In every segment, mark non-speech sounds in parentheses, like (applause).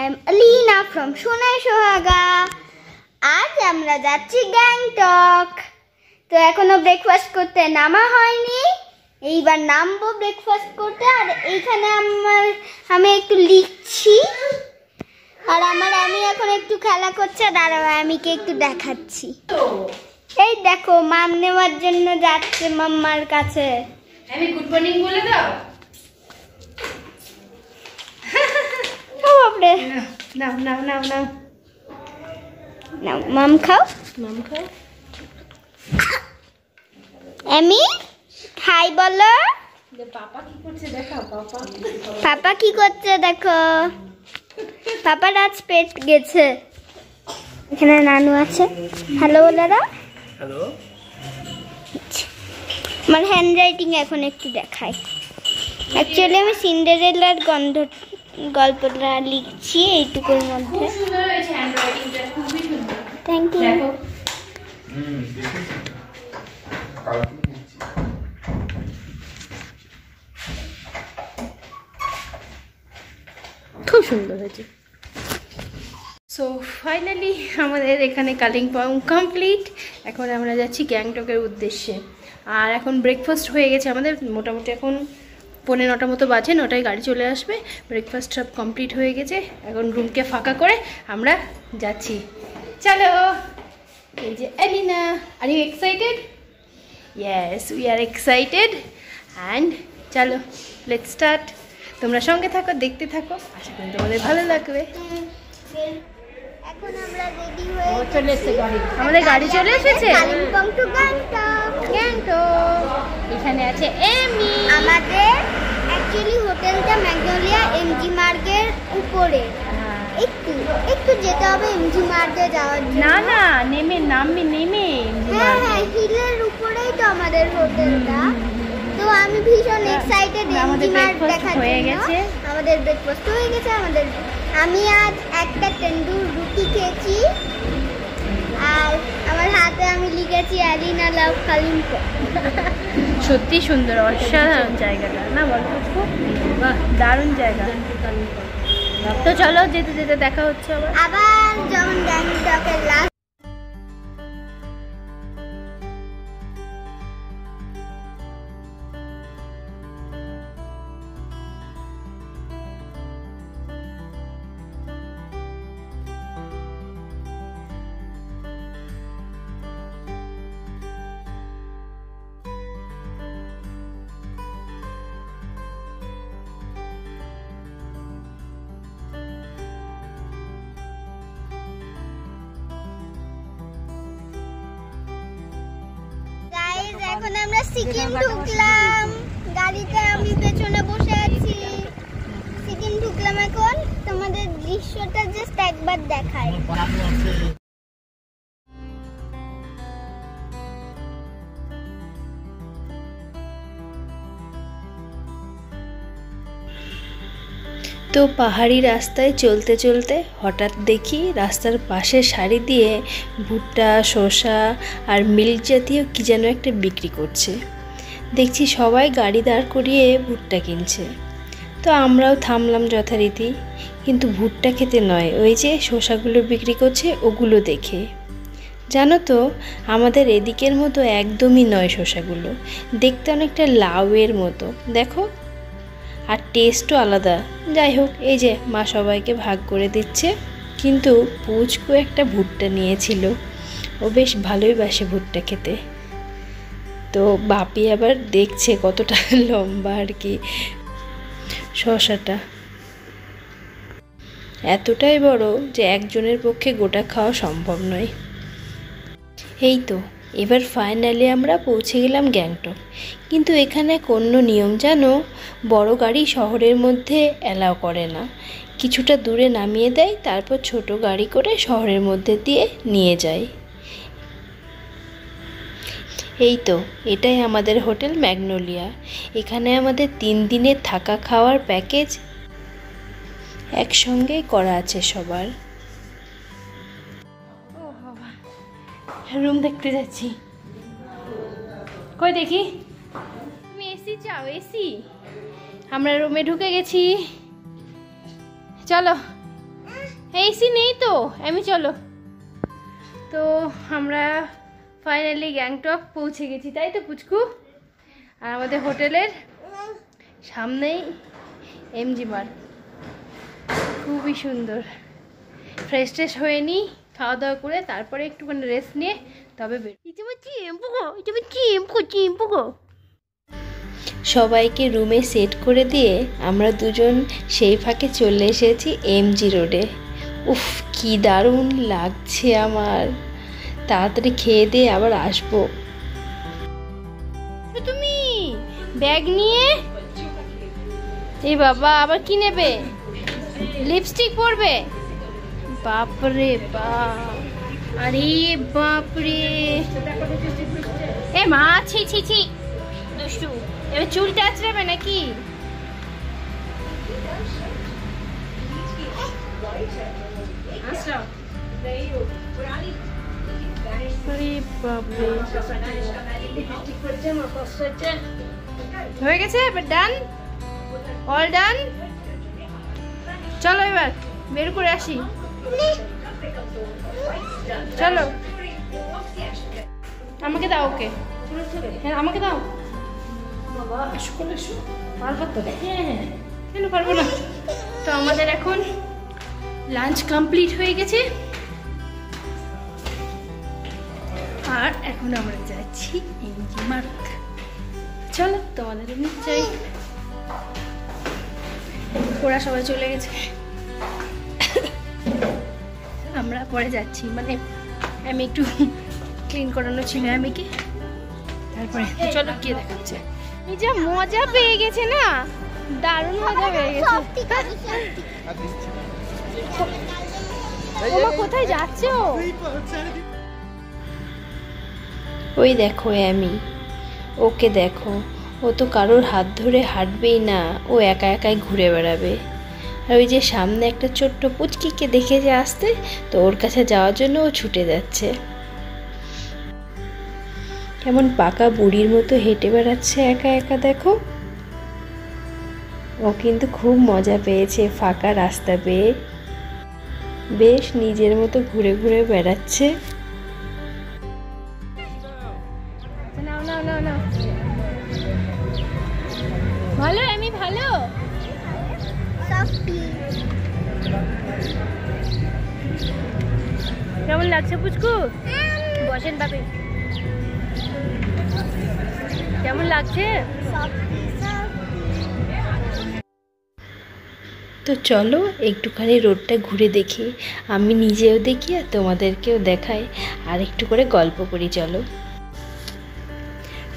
I am Alina from Sonai Sohaga আজ আমরা যাচ্ছি গ্যাংটক তো এখনও ব্রেকফাস্ট করতে নামা হয়নি। এইবার নামবো ব্রেকফাস্ট করতে। আর এইখানে আমার, আমি একটু লিখছি। আর আমার আমি এখন একটু খেলা করছে। দাঁড়াও, আমিকে একটু দেখাচ্ছি। এই দেখো মাম নেওয়ার জন্য যাচ্ছে মাম্মার কাছে। আমি গুড মর্নিং বলে দাও। ও নাও নাও নাও নাও। নাও মাম খাও। মাম খাও। এমি হাই বলো। পাপা কি করছে দেখাও পাপা। পাপা কি করছে দেখো? পাপার আজ পেট গেছে। এখানে নানু আছে। হ্যালো বলারা। হ্যালো আমার হ্যান্ড রাইটিং এখন একটু দেখাই। অ্যাকচুয়ালি আমি সিন্ডারেলার গন্ধ গল্পটা লিখছি এইটুকুর মধ্যে। থ্যাংক ইউ খুব সুন্দর হয়েছে। সো ফাইনালি আমাদের এখানে কালিম্পং কমপ্লিট এখন আমরা যাচ্ছি গ্যাংটকের উদ্দেশ্যে। আর এখন ব্রেকফাস্ট হয়ে গেছে আমাদের। মোটামুটি এখন পৌনে নটা মতো বাজে, নটায় গাড়ি চলে আসবে। ব্রেকফাস্ট সব কমপ্লিট হয়ে গেছে। এখন রুমকে ফাঁকা করে আমরা যাচ্ছি। চলো! এই যে Elina are you excited yes we are excited and চলো লেট স্টার্ট তোমরা সঙ্গে থাকো, দেখতে থাকো। আশা করি তোমাদের ভালো লাগবে। এখন আমরা রেডি হয়ে চলে এসেছে গাড়ি। আমাদের গাড়ি চলে এসেছে? কালিম্পং টু গ্যাংটক গ্যাংটক এখানে আছে এমি আমাদের অ্যাকচুয়ালি হোটেলটা ম্যাগনোলিয়া এমজি মার্গের উপরে। একটু একটু যেতে হবে এমজি মার্গে যাওয়ার জন্য। না না নেমে নামবে নেমে হ্যাঁ হ্যাঁ হিলের উপরেই তো আমাদের হোটেলটা। আমি ভীষণ এক্সাইটেড দেখার হয়ে জন্য। গেছে। আমাদের ব্রেকফাস্ট হয়ে গেছে আমাদের আমি আজ একটা তেন্দুর রুটি খেয়েছি। আর আমার হাতে আমি লিখেছি অ্যালিনা লাভ কালিম্পং। সত্যি সুন্দর অসাধারণ জায়গাটা না বলো? খুব বাহ দারুণ জায়গা। তো চলো যেতে যেতে দেখা হচ্ছে আবার। আবার যেমন গ্যাংটকের লাস্ট এখন আমরা সিকিম ঢুকলাম। গাড়িতে আমি পেছনে বসে আছি। সিকিম ঢুকলাম এখন। তোমাদের দৃশ্যটা জাস্ট একবার দেখায় তো পাহাড়ি রাস্তায় চলতে চলতে হঠাৎ দেখি রাস্তার পাশে সারি দিয়ে ভুট্টা, শসা আর মিল্ক জাতীয় কী যেন একটা বিক্রি করছে। দেখছি সবাই গাড়ি দাঁড় করিয়ে ভুট্টা কিনছে। তো আমরাও থামলাম যথারীতি, কিন্তু ভুট্টা খেতে নয়, ওই যে শসাগুলো বিক্রি করছে ওগুলো দেখে। জানো তো, আমাদের এদিকের মতো একদমই নয় শসাগুলো, দেখতে অনেকটা লাউয়ের মতো। দেখো আর টেস্টও আলাদা। যাই হোক, এই যে মা সবাইকে ভাগ করে দিচ্ছে, কিন্তু পুচকু একটা ভুট্টা নিয়েছিল। ও বেশ ভালোই বাসে ভুট্টা খেতে। তো বাপি আবার দেখছে কতটা (laughs) লম্বা আর কি শশাটা। এতটাই বড় যে একজনের পক্ষে গোটা খাওয়া সম্ভব নয়। এই তো এবার ফাইনালি আমরা পৌঁছে গেলাম গ্যাংটক। কিন্তু এখানে অন্য নিয়ম জানো বড় গাড়ি শহরের মধ্যে অ্যালাউ করে না। কিছুটা দূরে নামিয়ে দেয়, তারপর ছোট গাড়ি করে শহরের মধ্যে দিয়ে নিয়ে যায়। এই তো, এটাই আমাদের হোটেল ম্যাগনোলিয়া। এখানে আমাদের তিন দিনের থাকা খাওয়ার প্যাকেজ একসঙ্গেই করা আছে সবার। রুম দেখতে যাচ্ছি। কই দেখি? তুমি এসি চাও এসি আমরা রুমে ঢুকে গেছি। চলো। এসি নেই তো আমি চলো। তো আমরা ফাইনালি গ্যাংটক পৌঁছে গেছি তাই তো পুচকু? আর আমাদের হোটেলের সামনেই এমজি মার্ট খুবই সুন্দর। ফ্রেশ ট্রেশ হয়ে নিই খাওয়া দাওয়া করে তারপরে একটুখানি রেস্ট নিয়ে তবে বের সবাইকে রুমে সেট করে দিয়ে আমরা দুজন সেই ফাঁকে চলে এসেছি এমজি রোডে উফ কি দারুণ লাগছে আমার। তাড়াতাড়ি খেয়ে দিয়ে আবার আসব। তুমি ব্যাগ নিয়ে এই বাবা আবার কি নেবে? লিপস্টিক পরবে? বাপরে বাপ। আরে বাপরে। এ মা, ছি ছি ছি। এবার চুলটা আঁচড়াবে নাকি? হয়ে গেছে, এবার ডান অল ডান চলো এবার, বের করে আসি। চলো। আমাকে দাও ওকে। হ্যাঁ আমাকে দাও। বাবা পারব তো হ্যাঁ হ্যাঁ কেন পারব না? তো আমাদের এখন লাঞ্চ কমপ্লিট হয়ে গেছে। আর এখন আমরা যাচ্ছি মার্ক। চলো তোমাদের রুমে যাই। ওরা সবাই চলে গেছে। আমরা পরে যাচ্ছি। মানে আমি একটু ক্লিন করানো ছিল আমি কি তারপরে চলো গিয়ে দেখাচ্ছে এই যা মজা পেয়ে গেছে না? দারুণ মজা পেয়ে গেছে। ওমা কোথায় যাচ্ছে ও? ওই দেখো আমি ওকে দেখো। ও তো কারোর হাত ধরে হাঁটবেই না। ও একা একাই ঘুরে বেড়াবে। আর ওই যে সামনে একটা ছোট্ট পুচকিকে দেখে যে আসতে, তো ওর কাছে যাওয়ার জন্য ও ছুটে যাচ্ছে। কেমন পাকা বুড়ির মতো হেঁটে বেড়াচ্ছে একা একা, দেখো। ও কিন্তু খুব মজা পেয়েছে ফাঁকা রাস্তা পেয়ে। বেশ নিজের মতো ঘুরে ঘুরে বেড়াচ্ছে। ভালো কেমন লাগছে পুচকু? বসেন বাপে। কেমন লাগছে? তো চলো, একটুখানি রোডটা ঘুরে দেখি। আমি নিজেও দেখি আর তোমাদেরকেও দেখাই। আর একটু করে গল্প করি, চলো।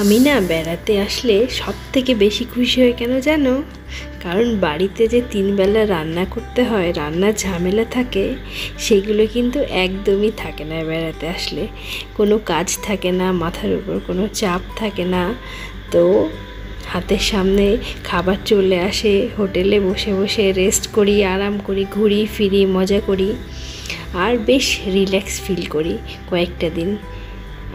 আমি না বেড়াতে আসলে সব থেকে বেশি খুশি হই কেন জানো? কারণ বাড়িতে যে তিনবেলা রান্না করতে হয়, রান্নার ঝামেলা থাকে, সেগুলো কিন্তু একদমই থাকে না বেড়াতে আসলে। কোনো কাজ থাকে না, মাথার উপর কোনো চাপ থাকে না। তো হাতের সামনে খাবার চলে আসে, হোটেলে বসে বসে রেস্ট করি, আরাম করি, ঘুরি, ফিরি, মজা করি। আর বেশ রিল্যাক্স ফিল করি কয়েকটা দিন।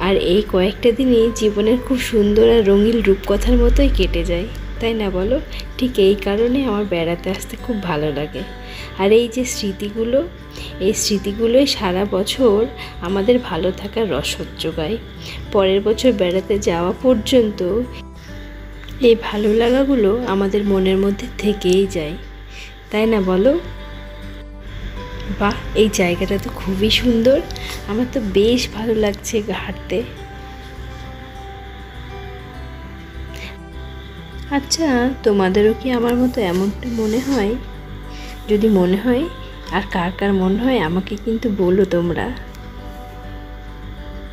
আর এই কয়েকটা দিনই জীবনের খুব সুন্দর আর রঙিন রূপকথার মতোই কেটে যায়, তাই না বলো? ঠিক এই কারণে আমার বেড়াতে আসতে খুব ভালো লাগে। আর এই যে স্মৃতিগুলো, এই স্মৃতিগুলোই সারা বছর আমাদের ভালো থাকার রসদ যোগায়। পরের বছর বেড়াতে যাওয়া পর্যন্ত এই ভালো লাগাগুলো আমাদের মনের মধ্যে থেকেই যায়, তাই না বলো? বাহ এই জায়গাটা তো খুবই সুন্দর। আমার তো বেশ ভালো লাগছে হাঁটতে। আচ্ছা তোমাদেরও কি আমার মতো এমনটা মনে হয়? যদি মনে হয়, আর কার কার মনে হয়, আমাকে কিন্তু বলো তোমরা।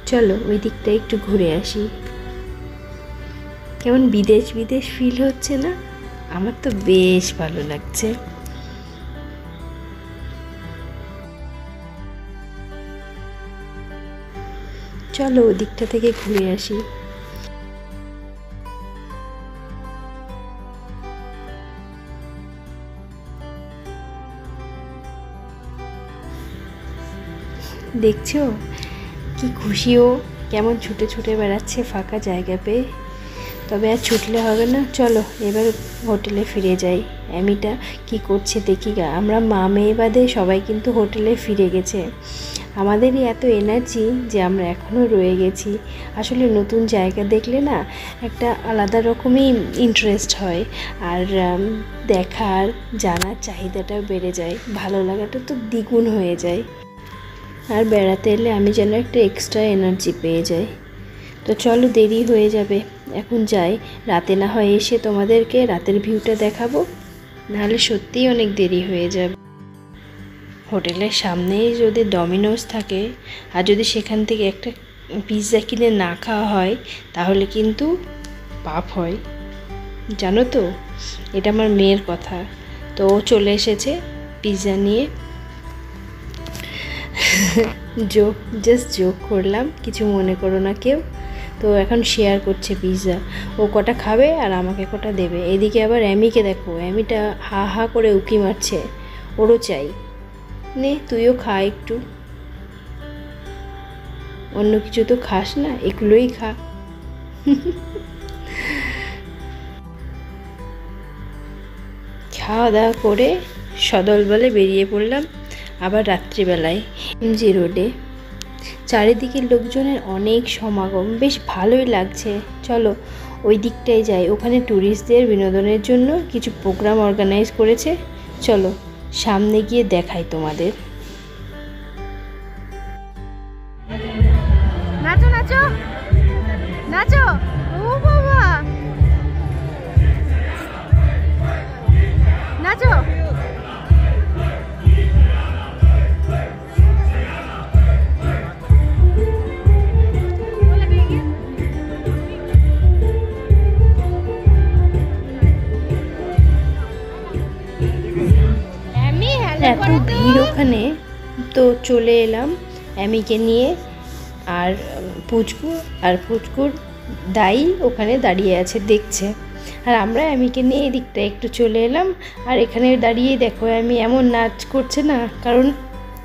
চলো, ওই দিকটা একটু ঘুরে আসি। কেমন বিদেশ বিদেশ ফিল হচ্ছে না? আমার তো বেশ ভালো লাগছে। চলো ওদিকটা থেকে ঘুরে আসি। দেখছ? কি খুশিও কেমন ছুটে ছুটে বেড়াচ্ছে ফাঁকা জায়গা পেয়ে। তবে আর ছুটলে হবে না। চলো, এবার হোটেলে ফিরে যাই। অ্যামিটা কি করছে দেখি গা। আমরা মা মেয়ে বাদে সবাই কিন্তু হোটেলে ফিরে গেছে। আমাদেরই এত এনার্জি যে আমরা এখনও রয়ে গেছি। আসলে নতুন জায়গা দেখলে না একটা আলাদা রকমই ইন্টারেস্ট হয়। আর দেখার, জানার চাহিদাটাও বেড়ে যায়। ভালো লাগাটা তো দ্বিগুণ হয়ে যায়। আর বেড়াতে এলে আমি যেন একটা এক্সট্রা এনার্জি পেয়ে যাই। তো চলো দেরি হয়ে যাবে। এখন যাই। রাতে না হয় এসে তোমাদেরকে রাতের ভিউটা দেখাবো। নাহলে সত্যিই অনেক দেরি হয়ে যাবে। হোটেলের সামনেই যদি ডমিনোস থাকে, আর যদি সেখান থেকে একটা পিৎজা কিনে না খাওয়া হয়, তাহলে কিন্তু পাপ হয়। জানো তো? এটা আমার মেয়ের কথা। তো ও চলে এসেছে পিৎজা নিয়ে। জোক জাস্ট জোক করলাম, কিছু মনে করো না কেউ। তো এখন শেয়ার করছে পিৎজা ও কটা খাবে আর আমাকে কটা দেবে? এদিকে আবার অ্যামিকে দেখো। অ্যামিটা হা হা করে উকি মারছে। ওরও চাই। নে, তুইও খা একটু। অন্য কিছু তো খাস না, এগুলোই খা। খাওয়া দাওয়া করে সদল বলে বেরিয়ে পড়লাম আবার রাত্রিবেলায় এমজি রোডে। চারিদিকে লোকজনের অনেক সমাগম, বেশ ভালোই লাগছে। চলো, ওই দিকটায় যাই। ওখানে ট্যুরিস্টদের বিনোদনের জন্য কিছু প্রোগ্রাম অর্গানাইজ করেছে। চলো। সামনে গিয়ে দেখাই তোমাদের। চলে এলাম অ্যামিকে নিয়ে আর পুচকু, আর পুচকুর দাই ওখানে দাঁড়িয়ে আছে, দেখছে। আর আমরা অ্যামিকে নিয়ে এদিকটা একটু চলে এলাম। আর এখানে দাঁড়িয়ে দেখো আমি এমন নাচ করছে না, কারণ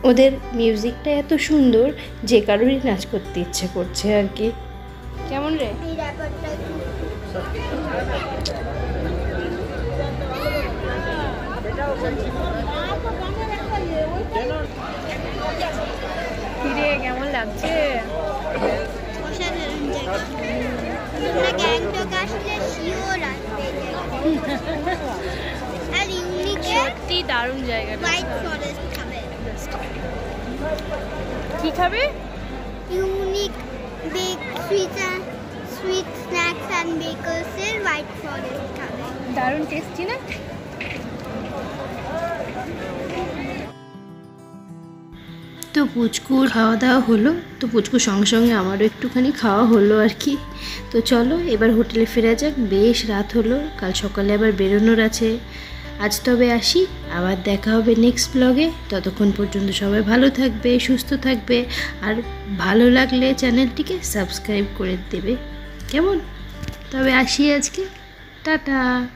ওদের মিউজিকটা এত সুন্দর যে কারোরই নাচ করতে ইচ্ছে করছে আর কি। কেমন রে এই ব্যাপারটা ফিরে কেমন লাগছে অসাধারণ জায়গা তোমরা গ্যাংটক আসলে শিওর আসবে এই জায়গাটা। আর ইউনিকের সত্যি দারুণ জায়গা কি খাবে? Unique bake sweet sweet snacks and বেকার্সের white forest খাবে। দারুণ টেস্টি না? তো পুচকুর খাওয়া দাওয়া হলো, তো পুচকুর সঙ্গে সঙ্গে আমারও একটুখানি খাওয়া হলো আর কি। তো চলো, এবার হোটেলে ফেরা যাক, বেশ রাত হলো, কাল সকালে আবার বেরোনোর আছে। আজ তবে আসি, আবার দেখা হবে নেক্সট ব্লগে ততক্ষণ পর্যন্ত সবাই ভালো থাকবে, সুস্থ থাকবে, আর ভালো লাগলে চ্যানেলটিকে সাবস্ক্রাইব করে দেবে। কেমন? তবে আসি আজকে। টাটা!